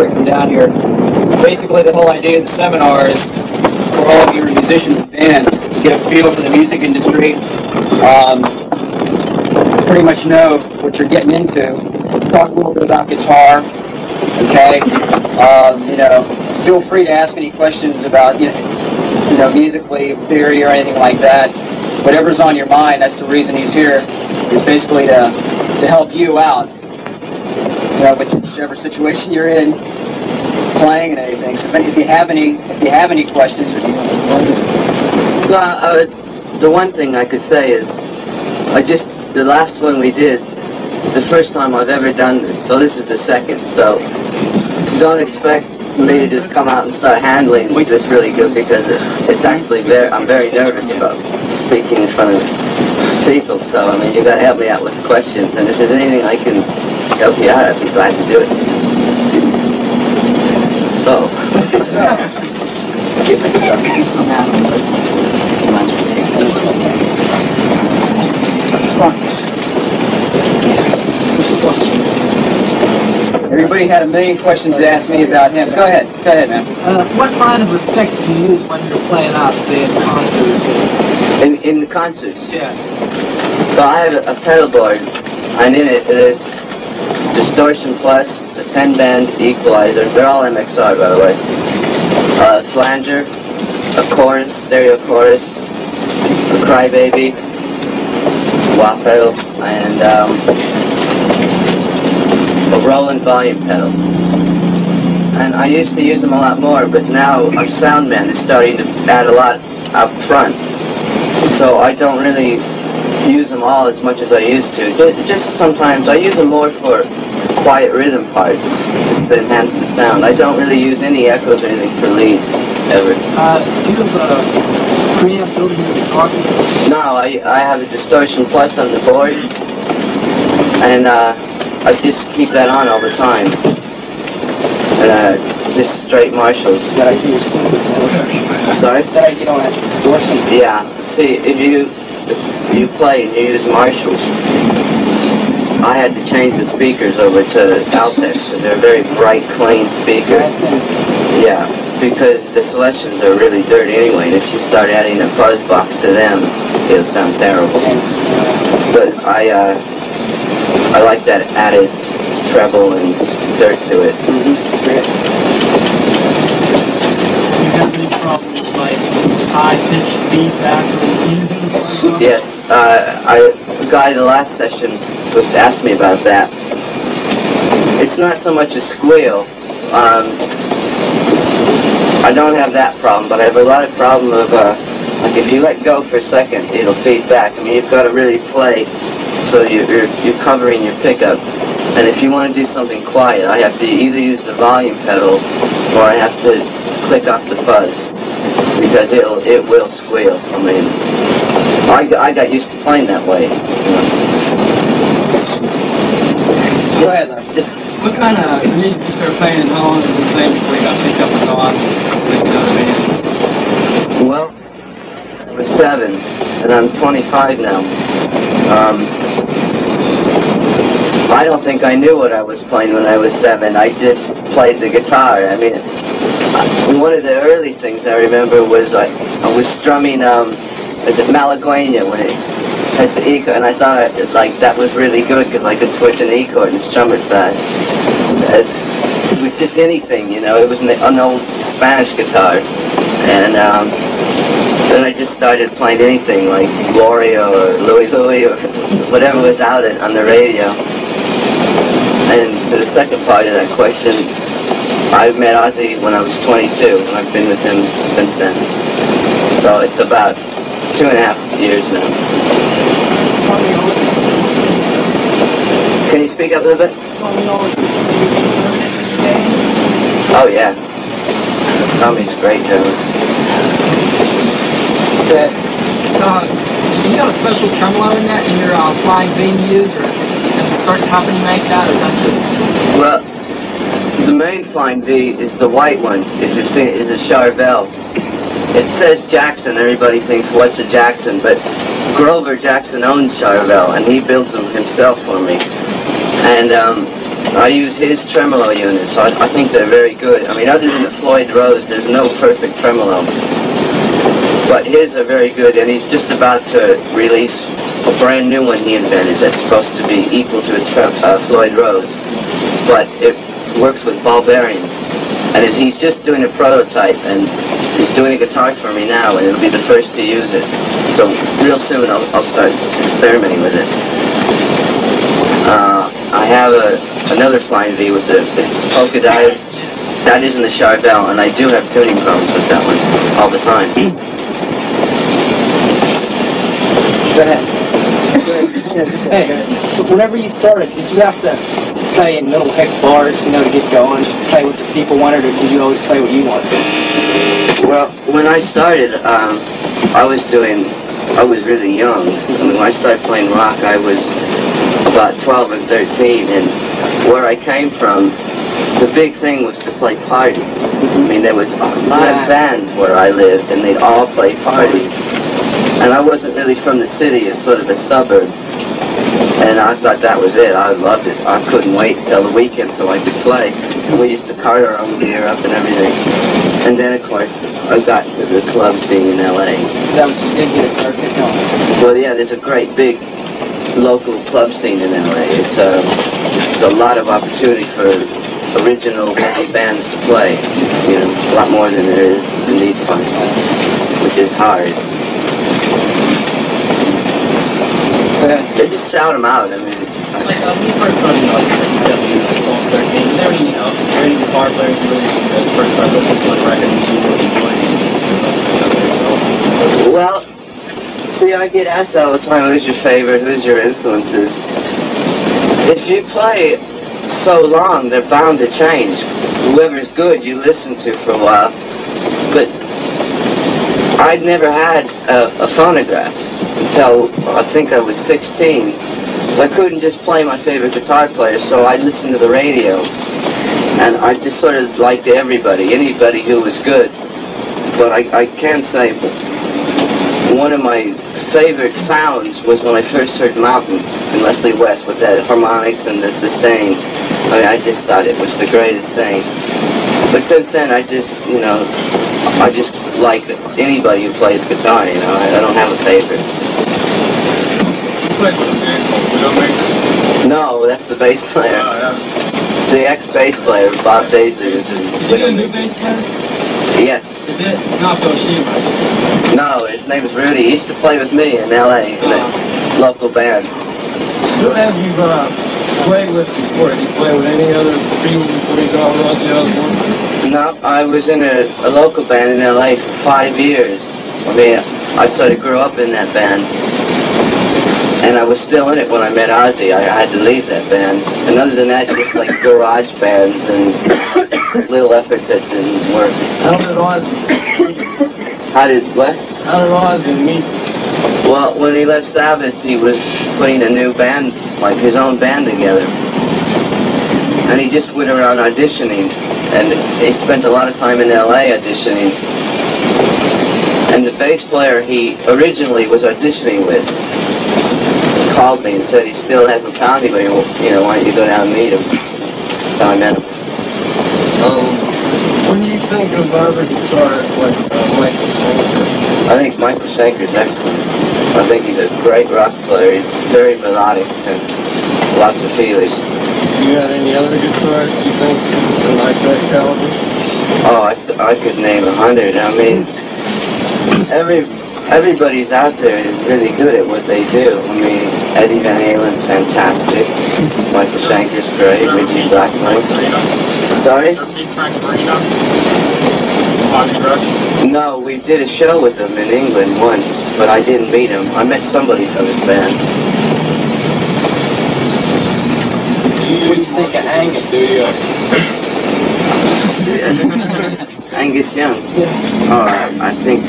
to come down here. Basically, the whole idea of the seminar is for all of your musicians and bands to get a feel for the music industry, um, pretty much know what you're getting into. Talk a little bit about guitar, okay? Um, you know, feel free to ask any questions about, you know, you know, musically, theory, or anything like that. Whatever's on your mind, that's the reason he's here, is basically to, to help you out. You know, whichever situation you're in, playing and anything. So if you have any, if you have any questions, or you Well, uh, the one thing I could say is, I just the last one we did is the first time I've ever done this, so this is the second. So don't expect me to just come out and start handling this really good because it, it's actually very I'm very nervous about speaking in front of people. So I mean, you got to help me out with questions, and if there's anything I can out, I'd be glad to do it. So. Everybody had a million questions to ask me about him. Go ahead. Go ahead, man. Uh, what kind of effects do you use when you're playing out, say, in concerts? In, in the concerts. Yeah. So I have a, a pedal board, and in it there's Distortion Plus, a 10 band equalizer, they're all MXR by the way, a flanger, a chorus, stereo chorus, a crybaby, wah pedal, and um, a Roland volume pedal. And I used to use them a lot more, but now our sound man is starting to add a lot up front. So I don't really use them all as much as I used to. Just sometimes I use them more for quiet rhythm parts, just to enhance the sound. I don't really use any echoes or anything for leads ever. Uh, do you have a preamp built in your guitar? No, I I have a distortion plus on the board, and uh, I just keep that on all the time. And uh, just straight Marshalls. That I do some Sorry. That I on that distortion. Yeah. See, if you if you play and you use Marshalls, I had to change the speakers over to Altecs because they're a very bright, clean speaker. Yeah, because the selections are really dirty anyway, and if you start adding a fuzz box to them, it'll sound terrible. But I, uh, I like that added treble and dirt to it. Do you have any problems like high-pitched feedback or using Yes, uh, I, guy the last session was to ask me about that. It's not so much a squeal. Um, I don't have that problem, but I have a lot of problem of, uh, like if you let go for a second, it'll feed back. I mean, you've got to really play so you're, you're, you're covering your pickup. And if you want to do something quiet, I have to either use the volume pedal or I have to click off the fuzz because it'll, it will squeal. I mean, I, I got used to playing that way. Go ahead, Larry. Just What kind of music you started playing and how long did you play before you got picked up and lost with another band? Well, I was seven, and I'm 25 now. Um, I don't think I knew what I was playing when I was seven. I just played the guitar. I mean, one of the early things I remember was I, I was strumming, um, is it Malaguena when it has the E chord, and I thought it, like that was really good because I could switch an E chord and strum it fast. It, it was just anything, you know. It was an, an old Spanish guitar, and um, then I just started playing anything like Gloria or Louie Louie or whatever was out at, on the radio. And to the second part of that question, I met Ozzy when I was 22, and I've been with him since then. So it's about two and a half years now. Can you speak up a little bit? Oh yeah. Tommy's great drummer. Okay. Uh, you got a special tremolo in that in your uh, flying V you use, or a certain company make that, or is that just Well, the main Flying V is the white one, if you've seen it, is a Charvel. It says Jackson, everybody thinks what's a Jackson, but Grover Jackson owns Charvel, and he builds them himself for me. And um, I use his tremolo units. I, I think they're very good. I mean, other than the Floyd Rose, there's no perfect tremolo. But his are very good, and he's just about to release a brand new one he invented that's supposed to be equal to a uh, Floyd Rose. But it works with ball bearings. And he's just doing a prototype, and he's doing a guitar for me now, and it'll be the first to use it. So real soon I'll, I'll start experimenting with it. Uh, I have a, another Flying V with the it's polka dot. That isn't the Charvel, and I do have tuning problems with that one all the time. Go ahead. Hey, whenever you started, did you have to play in little pick bars, you know, to get going, play what the people wanted, or did you always play what you wanted? Well, when I started, um, I was doing, I was really young. So when I started playing rock, I was about 12 and 13, and where I came from, the big thing was to play parties. I mean, there was a lot of bands where I lived, and they'd all play parties. And I wasn't really from the city, it's sort of a suburb. And I thought that was it. I loved it. I couldn't wait till the weekend so I could play. And we used to cart our own gear up and everything. And then, of course, I got to the club scene in L.A. That was you did a circuit going. Well, yeah, there's a great big local club scene in LA. It's uh, it's a lot of opportunity for original bands to play. You know, a lot more than there is in these parts, which is hard. They just shout them out. I mean, it's, Like, you first started, you said when you were 12, 13, is you know, guitar first listening to records that you well, see, I get asked all the time, who's your favorite, who's your influences? If you play so long, they're bound to change. Whoever's good, you listen to for a while. But I'd never had a, a phonograph until I think I was 16. I couldn't just play my favorite guitar player, so I listened to the radio. And I just sort of liked everybody, anybody who was good. But I, I can say one of my favorite sounds was when I first heard Mountain and Leslie West with that harmonics and the sustain. I mean, I just thought it was the greatest thing. But since then, I just, you know, I just like anybody who plays guitar, you know. I, I don't have a favorite. You played with a band called Widowmaker. No, that's the bass player. Uh, yeah. The ex-bass player, Bob Daisley, is in Did you get a new bass player? Yes. Is it not Bill? No, his name is Rudy. He used to play with me in L.A. in a local band. Who have you uh, played with before? Did you play with any other people before you got on the other one? No, I was in a, a local band in LA for five years. I mean, I sort of grew up in that band. And I was still in it when I met Ozzy. I, I had to leave that band. And other than that, just like garage bands and little efforts that didn't work. How did Ozzy, How did, what? how did Ozzy meet? Well, when he left Sabbath, he was putting a new band, like his own band together. And he just went around auditioning. And he spent a lot of time in LA auditioning. And the bass player he originally was auditioning with called me and said he still hasn't found anybody. Well, You know, why don't you go down and meet him? So I met him. Um, what do you think of other guitarists like uh, Michael Schenker? I think Michael Schenker's excellent. I think he's a great rock player. He's very melodic and lots of feeling. You got any other guitarists you think are like that caliber? Oh, I, I could name a hundred. I mean, every everybody's out there is really good at what they do. I mean, Eddie Van Halen's fantastic. Michael Schenker's great. Ritchie Blackmore. Sorry? Frank Marino? Bobby No, we did a show with him in England once, but I didn't meet him. I met somebody from his band. What do you think of Angus? Angus Young. Oh, I, I think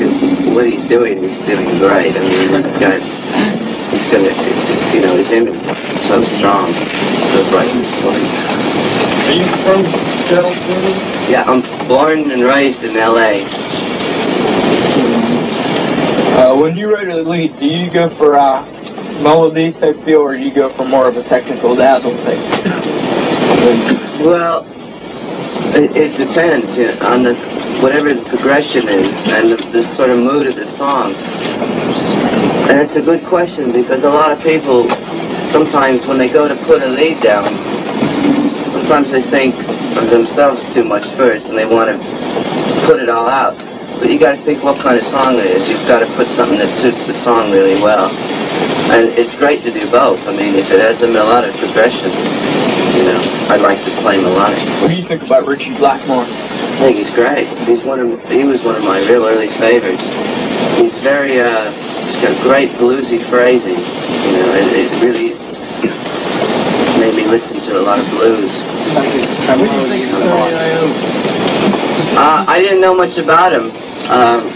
what he's doing, he's doing great. I mean, he's got, he's got, you know, his image so strong, so bright and sparkling. Are you from California? Yeah, I'm born and raised in L.A. Uh, when you write a lead, do you go for a melody type feel, or do you go for more of a technical dazzle type? Well, it, it depends you know, on the whatever the progression is and the, the sort of mood of the song. And it's a good question because a lot of people sometimes when they go to put a lead down, sometimes they think of themselves too much first and they want to put it all out. But you got to think what kind of song it is. You've got to put something that suits the song really well. And it's great to do both. I mean, if it has a melodic progression, you know, I like to play melodic. What do you think about Ritchie Blackmore? I think he's great. He's one of he was one of my real early favorites. He's very uh, got great bluesy phrasing. You know, it, it really made me listen to a lot of blues. Uh, I didn't know much about him. Um,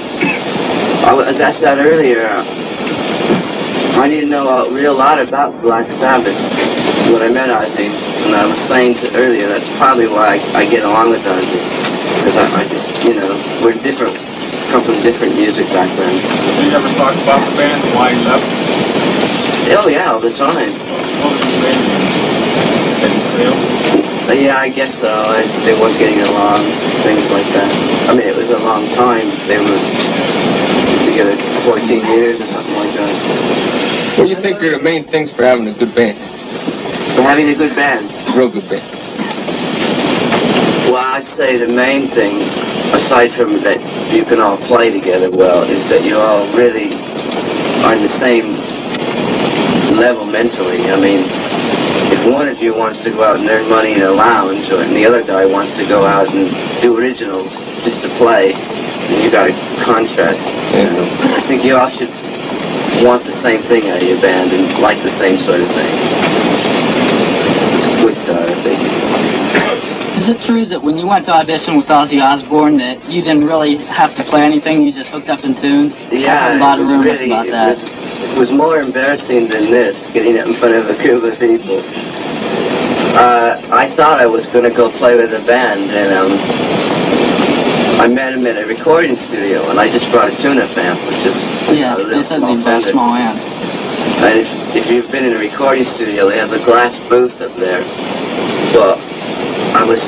I was, as I said earlier, I didn't know a real lot about Black Sabbath when I met Ozzy. And I was saying to earlier, that's probably why I, I get along with Ozzy. Because I, I just, you know, we're different, come from different music backgrounds. Did you ever talk about the band and why you left? Oh yeah, all the time. What was the band? Steady uh, yeah, I guess so. I, they weren't getting along, things like that. I mean, it was a long time. They were together 14 years or something like that. What do you think are the main things for having a good band? For having a good band. Real good band. Well, I'd say the main thing, aside from that you can all play together well, is that you all really are on the same level mentally. I mean, if one of you wants to go out and earn money in a lounge, or and the other guy wants to go out and do originals just to play, then you got a contrast. You know? I think you all should want the same thing out of your band and like the same sort of thing. It's a good start, I think. Is it true that when you went to audition with Ozzy Osbourne that you didn't really have to play anything, you just hooked up and tuned? Yeah, a lot of rumors really, about it that. Was, it was more embarrassing than this, getting up in front of a group of people. Uh, I thought I was going to go play with a band, and um, I met him at a recording studio, and I just brought a tune-up amp, which is Yeah, a little said small best small amp. And if, if you've been in a recording studio, they have a glass booth up there. Well, I was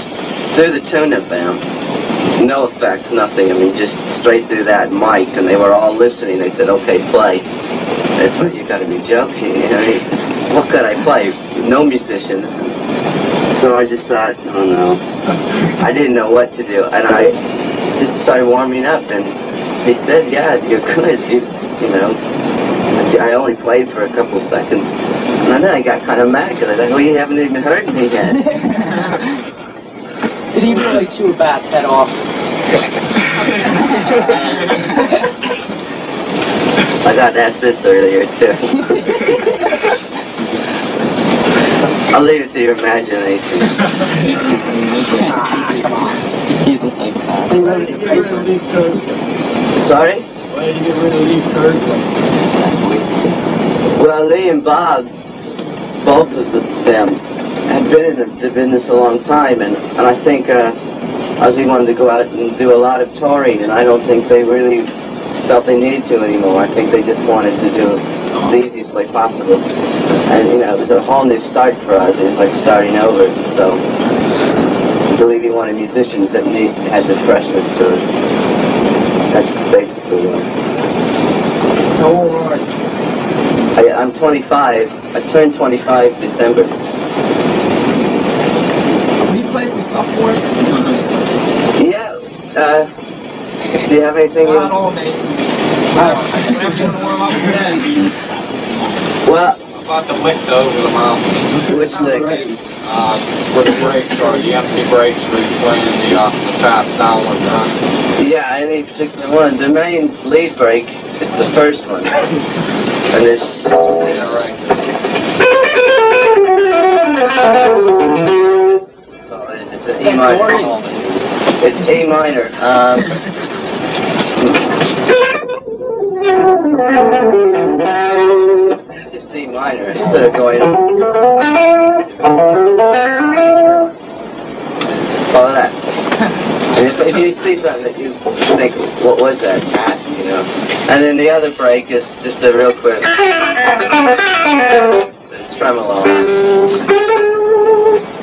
through the tune-up amp, no effects, nothing. I mean, just straight through that mic, and they were all listening. They said, "Okay, play." That's what you got to be joking. You know, what could I play? No musicians. So I just thought, oh no, I didn't know what to do, and I just started warming up. And he said, "Yeah, you're good. You, you know." I only played for a couple seconds, and then I got kind of mad because I thought, "Well, you haven't even heard me yet." Did he really chew a bat's head off? I got asked this earlier too. I'll leave it to your imagination. He's a psychopath. Why did you get rid of Lee Kirk? Sorry? Why did you get rid of Lee Kirk? That's weird. Well, Lee and Bob, both of them, had been in the, business a long time, and, and I think uh, Ozzy wanted to go out and do a lot of touring, and I don't think they really felt they needed to anymore. I think they just wanted to do it the easiest way possible. And, you know, it was a whole new start for us. It's like starting over. So, I believe he wanted musicians that need, had the freshness to it. That's basically what. How old are you? I, I'm 25. I turned 25 December. Will you play some stuff for us? Yeah. Uh, do you have anything? Not You, all days. I just want you to warm up for that. well, About the lift over the mountain, which lick? uh, where the brakes are, the empty brakes where you play in the, uh, the fast downward run. Yeah, any particular one. The main lead break is the first one. and this. Yeah, right. So it's an E minor. It's A minor. Um, just E minor instead of going. Follow that. And if, if you see something that you think, what was that? Ask, you know. And then the other break is just a real quick tremolo.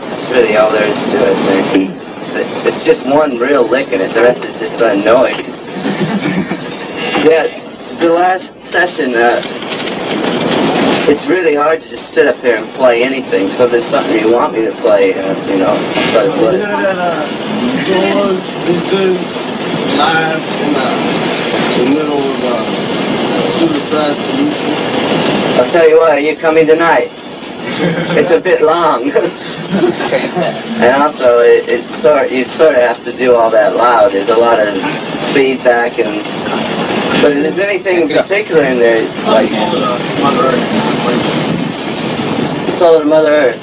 That's really all there is to it. I think. It's just one real lick and it. The rest is just a noise. yeah, the last session, uh, it's really hard to just sit up here and play anything. So if there's something you want me to play, uh, you know, I'll try to You play. know that uh, stores is good live in uh, the middle of uh, suicide solution. I'll tell you what, you coming tonight? It's a bit long. and also, it, it's sort you sort of have to do all that loud. There's a lot of feedback and. But is there anything in particular in there, like Mother Soul of Mother Earth?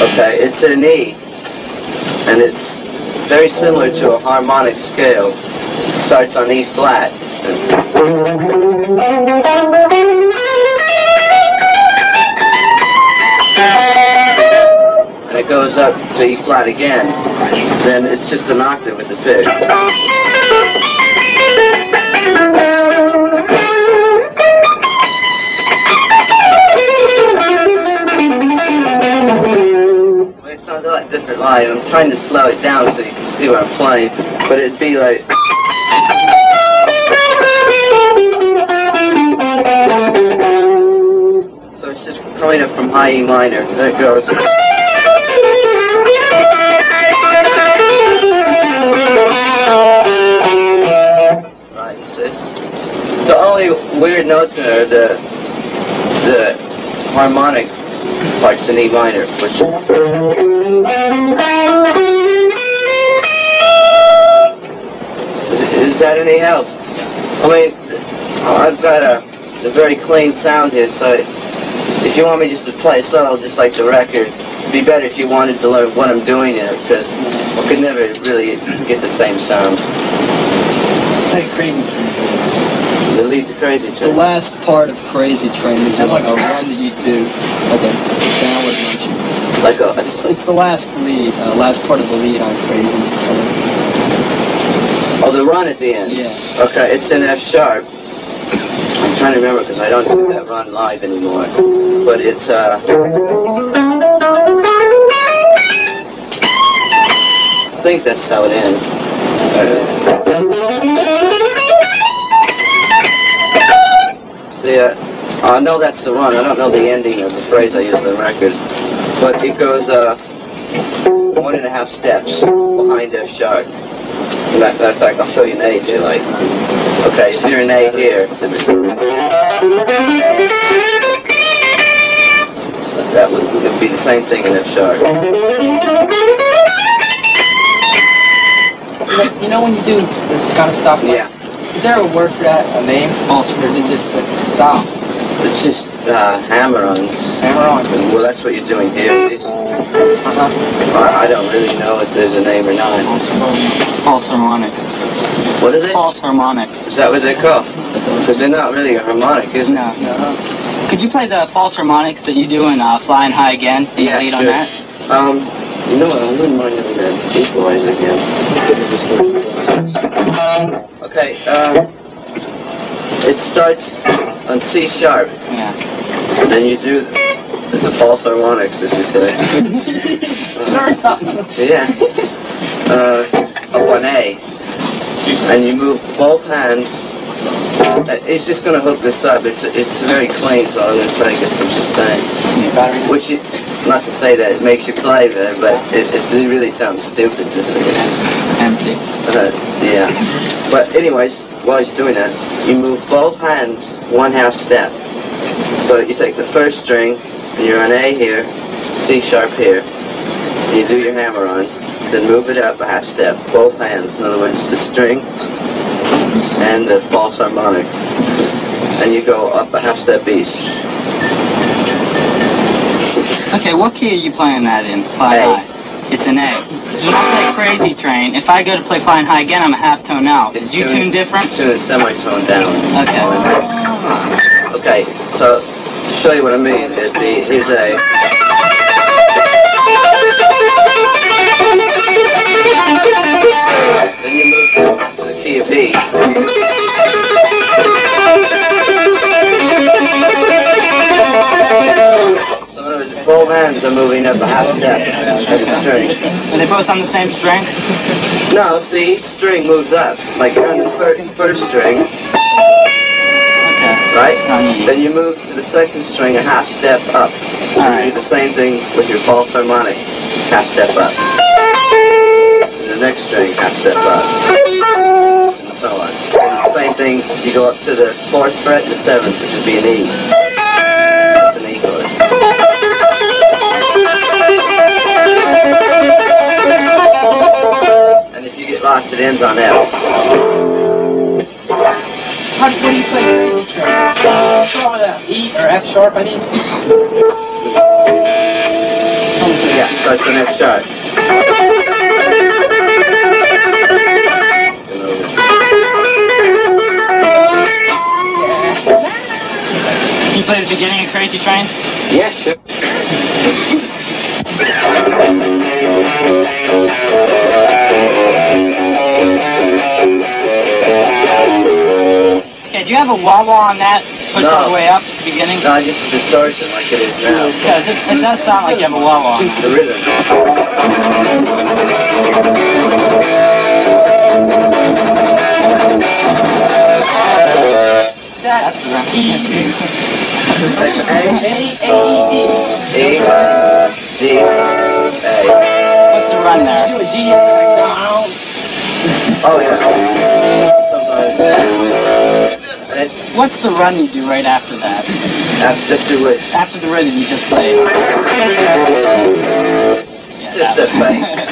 Okay, it's an E, and it's very similar to a harmonic scale. It starts on E flat. goes up to E flat again. Then it's just an octave with the pitch. It sounds a lot different live. I'm trying to slow it down so you can see what I'm playing. But it'd be like. So it's just coming up from high E minor. There it goes. The only weird notes in there are the the harmonic parts in E minor, which is, is that any help? I mean, I've got a, a very clean sound here, so if you want me just to play solo, just like the record, it'd be better if you wanted to learn what I'm doing in it, because I could never really get the same sound. Play Crazy lead to Crazy The last part of Crazy Train is a, a run that you do, like a ballad run. Like a, It's, it's the last lead, uh, last part of the lead on Crazy Train. oh, the run at the end. Yeah. Okay, it's in F sharp. I'm trying to remember because I don't do that run live anymore. But it's uh. I think that's how it ends. See, uh, I know that's the run. I don't know the ending of the phrase I use in the records, but it goes uh one and a half steps behind F sharp. Matter of fact, I'll show you an A if you like. Okay, so you're an A here. So that would, would be the same thing in F sharp. You know when you do this kind of stuff? Like, Yeah, there a word for that? A name? Or is it just like stop? it's just uh, hammer-ons. Hammer on. Well, that's what you're doing here. Uh-huh. I I don't really know if there's a name or not. False harmonics. What is it? False harmonics. Is that what they're called? Because they're not really a harmonic, isn't it? No, no. Could you play the false harmonics that you do in uh, Flying High Again? Can Yeah, lead on sure. that? Um, you know what? I wouldn't mind having that equalizer again. Okay, uh, it starts on C sharp, Yeah. and then you do the false harmonics, as you say. Learn something. Yeah. Uh, up on A, and you move both hands. Uh, It's just gonna hook this up. It's it's very clean, so I'm gonna try to get some sustain. Which, not to say that it makes you play better, but it, it really sounds stupid. Doesn't it? Empty. Uh, yeah. But anyways, while he's doing that, you move both hands one half step. So you take the first string, and you're on A here, C sharp here. You do your hammer on, then move it up a half step, both hands. In other words, the string and the false harmonic. And you go up a half step each. Okay, what key are you playing that in? A. It's an A. 'Cause when I play Crazy Train, if I go to play Flying High again, I'm a half tone out. It's Is you tune different? Tune a semi-toned down. Okay. Okay, so to show you what I mean, is the here's a then you move to the key of E. both hands are moving up a half step at the string. Are they both on the same string? No, see, each string moves up. Like you're on the certain first string, Okay. right? Then you move to the second string a half step up. All You do the same thing with your false harmonic, half step up. And the next string, half step up. And so on. And same thing, you go up to the fourth fret and the seventh, which would be an E. it ends on F. How do, what do you play crazy train? Start with a E or F sharp, I mean. Yeah, starts on F sharp. Can you play the beginning of Crazy Train? Okay, do you have a wah wah on that? Push No. all the way up at the beginning? No, just distortion like it is now. Because it, it does sound like you have a wah wah on that. The rhythm. That's the run. E, Like A, A, E, A, D, A. What's the run there? Do a G and like down. Oh, yeah. Sometimes. What's the run you do right after that? after it, After the rhythm you just play. Yeah, Just that one.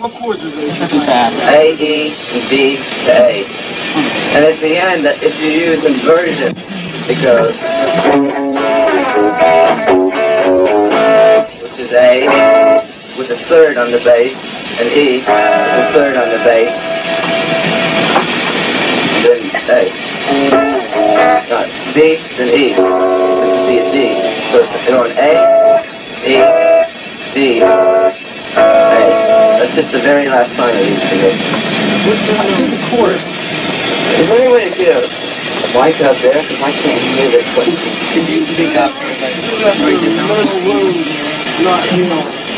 What chords are those? Too fast. A, E, D. And at the end, if you use inversions, it goes. Which is A, with a third on the bass, and E, with a third on the bass. Then A. No, D, then E. This would be a D. So it's going A, E, D, A. That's just the very last time I used to make. What's the, the chorus? Is there any way to get a mic out there? Because I can't hear the question. Could you speak up? Sorry? Can you repeat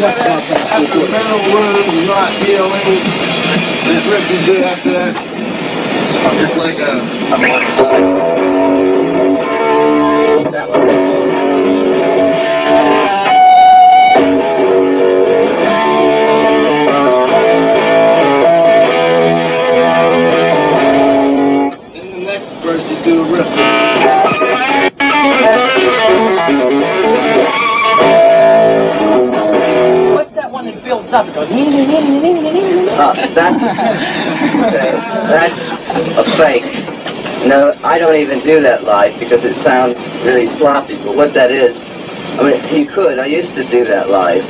that? After the middle room, not healing, that what you do after that? It's like a. Then the next verse you do a riff. Up? Goes. Uh, that's, okay, that's a fake. No, I don't even do that live because it sounds really sloppy. But what that is, I mean, you could. I used to do that live.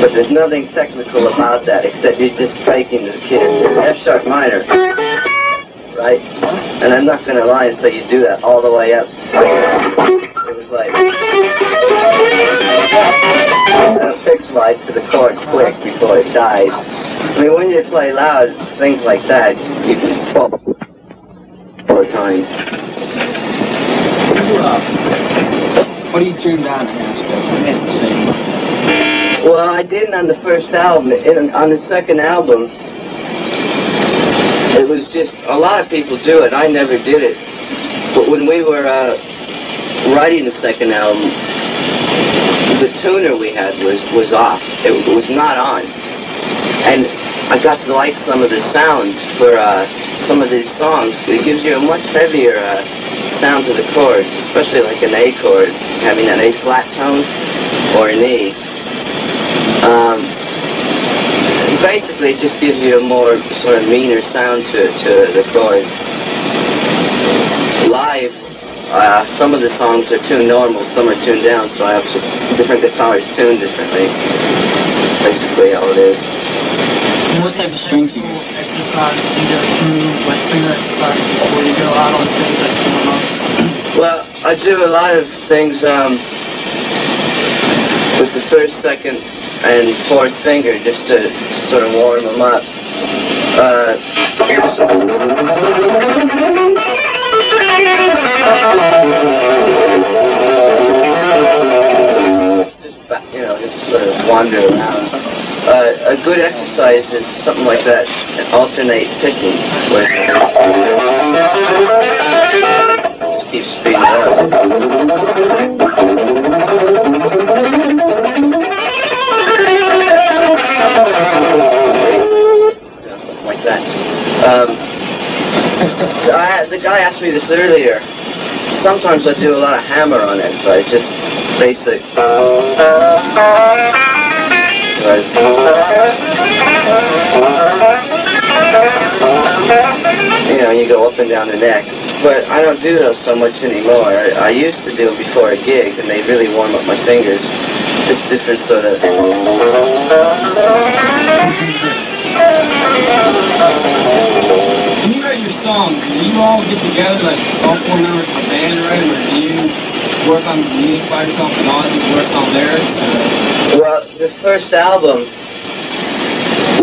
But there's nothing technical about that except you're just faking the kid. It's F sharp minor. Right? And I'm not going to lie and say you do that all the way up. It was like a fix slide to the chord quick before it dies. I mean, when you play loud, things like that, you can fall over time. What do you tune down to now, It's the same. Well, I didn't on the first album. In, on the second album, it was just a lot of people do it. I never did it. But when we were uh, writing the second album, the tuner we had was was off. It, was not on, and I got to like some of the sounds for uh, some of these songs. It gives you a much heavier uh, sound to the chords, especially like an A chord, having an A flat tone or an E. Um, basically, it just gives you a more sort of meaner sound to, to the chord. Live, uh, some of the songs are tuned normal, some are tuned down, so I have some different guitars tuned differently. That's basically all it is. So what type of strings do you use? Exercise, you go through, like finger exercises before you go out on stage, like warm-ups. Well, I do a lot of things um, with the first, second, and fourth finger just to sort of warm them up. Uh, just, you know, just sort of wander around. Uh, a good exercise is something like that, an alternate picking, where just keep speeding it up. Something like that. Um, the guy asked me this earlier. Sometimes I do a lot of hammer on it, so I just basic. Uh, you know, you go up and down the neck. But I don't do those so much anymore. I, I used to do them before a gig, and they really warm up my fingers. Just different sort of. Songs, do you all get together, like all four members of the band, right? or do you work on the music by yourself and Ozzy works on lyrics? Well, the first album,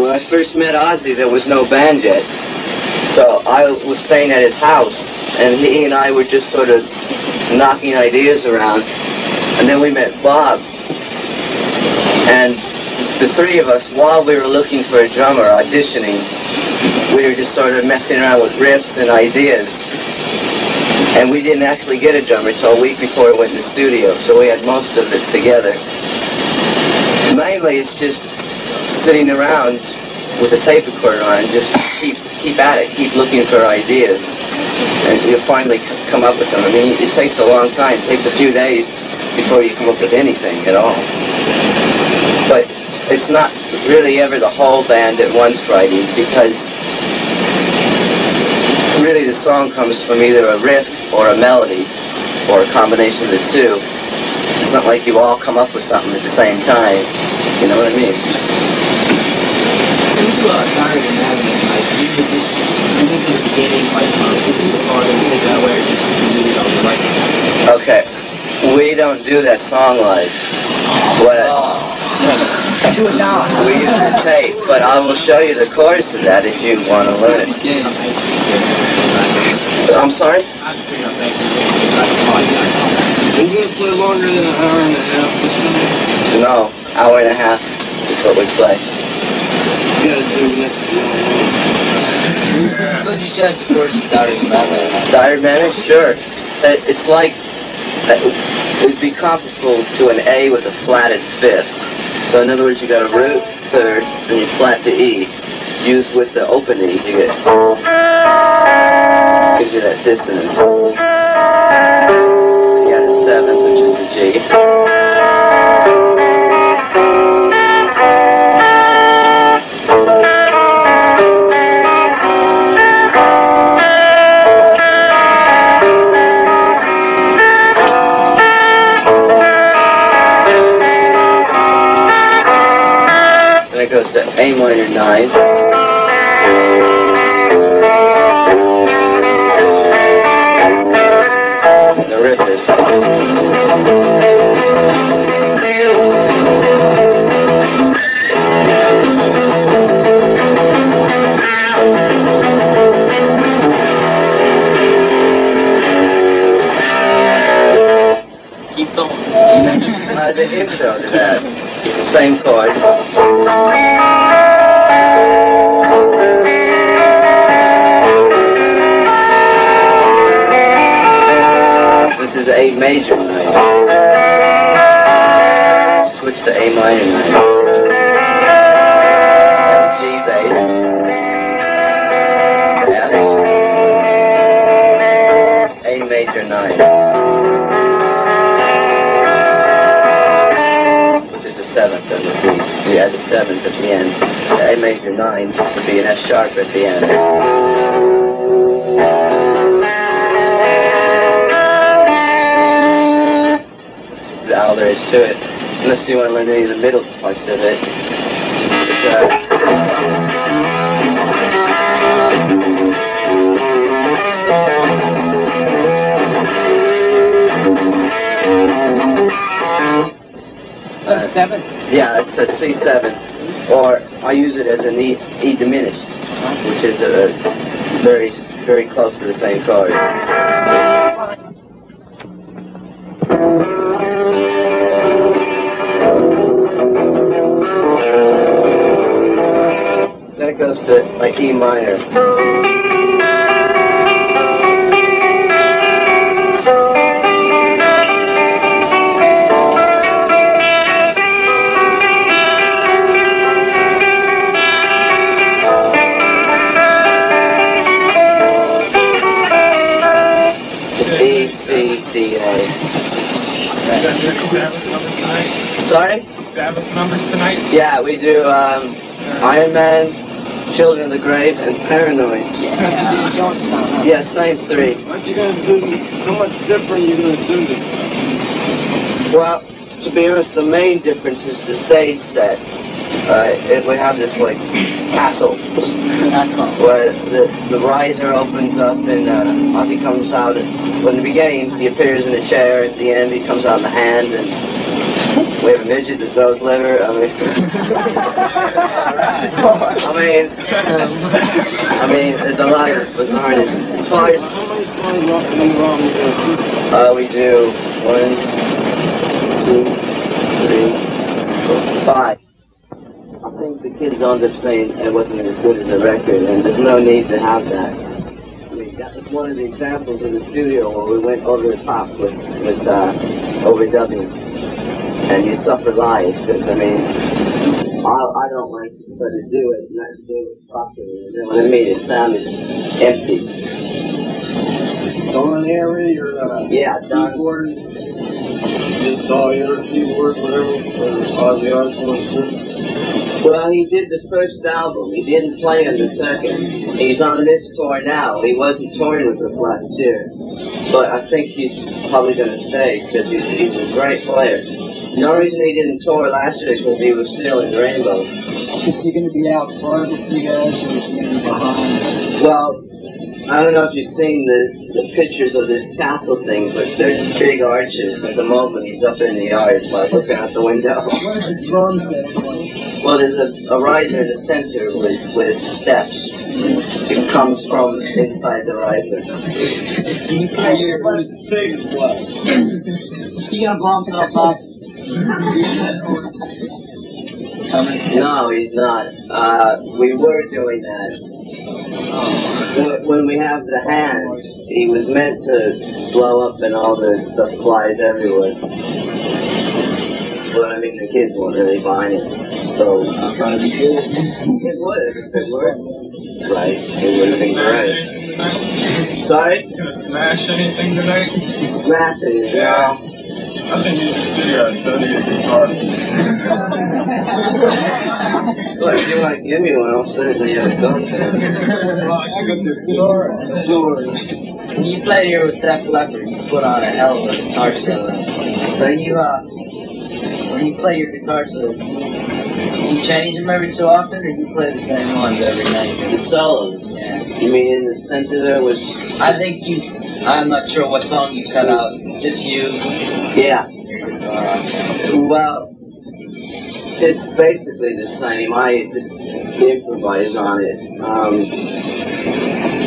when I first met Ozzy, there was no band yet. So I was staying at his house, and he and I were just sort of knocking ideas around. And then we met Bob. And the three of us, while we were looking for a drummer, auditioning, we were just sort of messing around with riffs and ideas. And we didn't actually get a drummer until a week before we went in the studio, so we had most of it together. Mainly it's just sitting around with a tape recorder on and just keep keep at it, keep looking for ideas. And you'll finally come up with them. I mean, it takes a long time. It takes a few days before you come up with anything at all. But it's not really ever the whole band at once writing because really the song comes from either a riff or a melody or a combination of the two. It's not like you all come up with something at the same time. You know what I mean? When you uh, tired of having like, do you just, you think in the beginning, like, this is the song, and you that way, you leave it on the right? Okay. We don't do that song live. What? Do. We use the tape, but I will show you the chorus of that if you want to learn it. I'm sorry? I just figured out thanks for getting back to podcast. We're gonna play longer than an hour and a half this time. No, hour and a half is what we play. You gotta do next one. So you just chords starting manner. Dire manner? Sure. Uh, It's like, uh, it'd be comparable to an A with a flatted fifth. So in other words, you got a root third, then you flat to E. Used with the open E, you get, gives that dissonance. You got a seventh, which is a G. Then it goes to A minor 9. Keep going. The intro to that is the same chord. This is A major 9. Switch to A minor 9. And G bass. F. A major 9. which is the seventh of the B. Add the seventh at the end. A major nine would be an F sharp at the end. There is to it. Unless you want to learn any of the middle parts of it. But, uh, So seventh. yeah, it's a C7. Or I use it as an E, e diminished. which is a very, very close to the same chord. Goes to like E minor. Just E, C, D, A. You guys do Sabbath numbers tonight? Sorry? Sabbath numbers tonight? Yeah, we do um, Iron Man, Children of the Grave, and Paranoid. Yeah, Jonestown. Yeah, same three. What you gonna do? How much different are you gonna do this time? Well, to be honest, the main difference is the stage set. Uh, it, we have this like castle That's all. where the, the riser opens up and uh, Ozzy comes out. Well, in the beginning, he appears in a chair. At the end, he comes out in the hand, and we have a midget that throws liver. I mean, I mean, I mean, there's a lot of bizarreness. As far as? Uh, we do one, two, three, four, five. I think the kids ended up saying it wasn't as good as the record, and there's no need to have that. I mean, that was one of the examples in the studio where we went over the top with, with uh, overdubbing. And you suffer because, I mean, I, I don't like to sort of do it, not do it properly. Know what I mean? It sounded empty. Don Airey or uh, Yeah, Don. keyboards? Just all your keyboards, whatever, or Ozzy Osbourne? Well, he did the first album. He didn't play on the second. He's on this tour now. He wasn't touring with us last year. But I think he's probably going to stay because he's, he's a great player. The only reason he didn't tour last year is because he was still in Rainbow. Is he going to be out front with you guys, or is he going to be behind? Well, I don't know if you've seen the, the pictures of this castle thing, but they're big arches. At the moment, he's up in the yard, like looking out the window. Where's the drum set? Well, there's a, a riser in the center with, with steps. It comes from inside the riser. Stage black. Is he gonna blow himself up? No, he's not. Uh, we were doing that. When- we have the hand, he was meant to blow up and all this stuff flies everywhere. But I mean, the kids weren't really buying it. So, I'm trying to be good. it would if it worked. Right, it would have been great. Sorry? Gonna smash anything tonight? Smash it, yeah. I think he's just sitting here and studying a guitar. Look, if you want to give me one, I'll certainly have a go. I got this guitar. When you played here with Def Leppard, you put on a hell of a guitar solo. So you, uh, when you play your guitar solos, you change them every so often, or you play the same ones every night? The solos. Yeah. You mean in the center there was, I think you, I'm not sure what song you cut out. Just you, yeah. Well, it's basically the same. I just improvise on it. Um,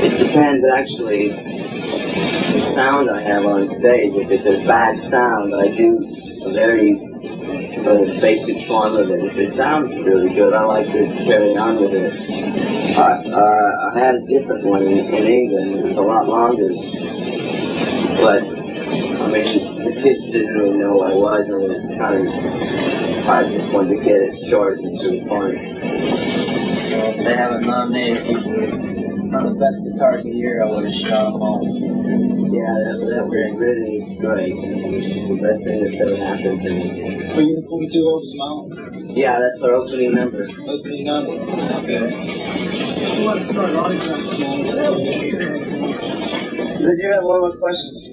it depends actually the sound I have on stage. If it's a bad sound, I do a very sort of basic form of it. It sounds really good, I like to carry on with it. I, uh, I had a different one in, in England. It was a lot longer, but I mean, the kids didn't really know who I was, and it's kind of, I just wanted to get it short and to the point. They for one of the best guitars of the year, I would have shot them all. Yeah, that, that was really great. It was the best thing that's ever happened to me. Are you listening to Old Mountain? Yeah, that's our opening number. Opening number. That's good. Did you have one more question?